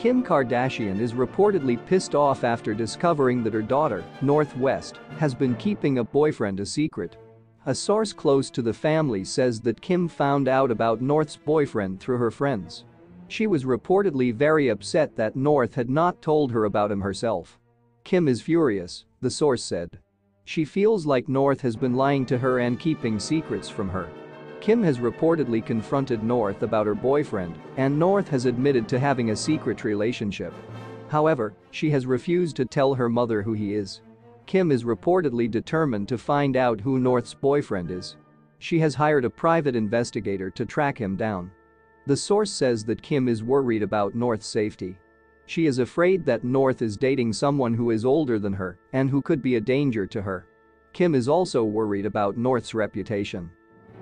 Kim Kardashian is reportedly pissed off after discovering that her daughter, North West, has been keeping a boyfriend a secret. A source close to the family says that Kim found out about North's boyfriend through her friends. She was reportedly very upset that North had not told her about him herself. Kim is furious, the source said. She feels like North has been lying to her and keeping secrets from her. Kim has reportedly confronted North about her boyfriend, and North has admitted to having a secret relationship. However, she has refused to tell her mother who he is. Kim is reportedly determined to find out who North's boyfriend is. She has hired a private investigator to track him down. The source says that Kim is worried about North's safety. She is afraid that North is dating someone who is older than her and who could be a danger to her. Kim is also worried about North's reputation.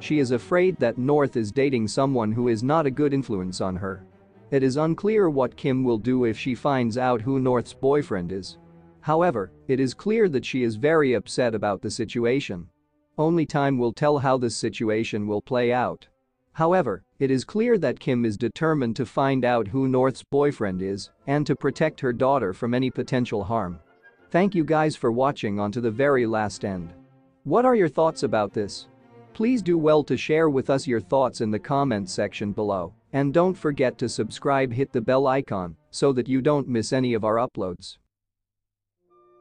She is afraid that North is dating someone who is not a good influence on her. It is unclear what Kim will do if she finds out who North's boyfriend is. However, it is clear that she is very upset about the situation. Only time will tell how this situation will play out. However, it is clear that Kim is determined to find out who North's boyfriend is and to protect her daughter from any potential harm. Thank you guys for watching on to the very last end. What are your thoughts about this? Please do well to share with us your thoughts in the comments section below. And don't forget to subscribe hit the bell icon so that you don't miss any of our uploads.